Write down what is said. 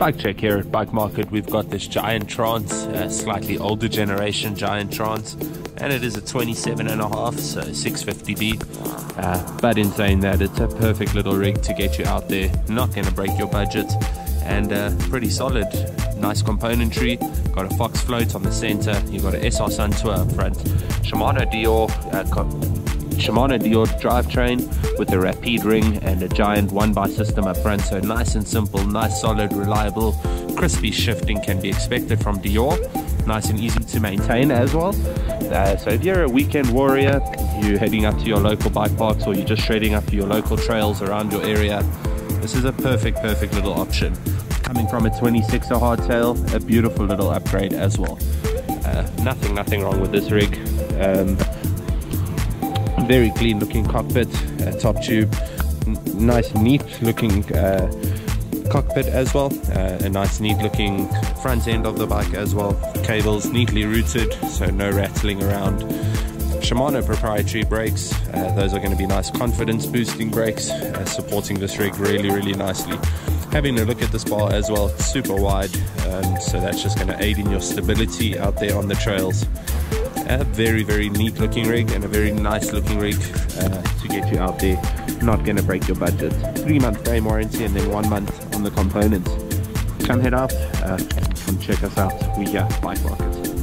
Bike check here at Bike Market. We've got this Giant Trance, a slightly older generation Giant Trance, and it is a 27 and a half, so 650B. Uh, but in saying that, it's a perfect little rig to get you out there. Not going to break your budget, and uh, pretty solid. Nice componentry. Got a Fox float on the center. You've got an SR Suntour up front. Shimano Deore. Shimano Deore drivetrain with a rapid ring and a giant one by system up front. So nice and simple, nice, solid, reliable, crispy shifting can be expected from Deore. Nice and easy to maintain as well. Uh, so if you're a weekend warrior, you're heading up to your local bike parks or you're just shredding up your local trails around your area, this is a perfect, perfect little option. Coming from a 26er hardtail, a beautiful little upgrade as well. Uh, nothing, nothing wrong with this rig. Um, very clean looking cockpit, uh, top tube, nice neat looking uh, cockpit as well, uh, a nice neat looking front end of the bike as well, cables neatly routed so no rattling around. Shimano proprietary brakes, uh, those are going to be nice confidence boosting brakes, uh, supporting this rig really really nicely. Having a look at this bar as well, super wide, um, so that's just going to aid in your stability out there on the trails a very very neat looking rig and a very nice looking rig uh, to get you out there. Not gonna break your budget. Three month frame warranty and then one month on the components. Come head out uh, check us out. We are bike market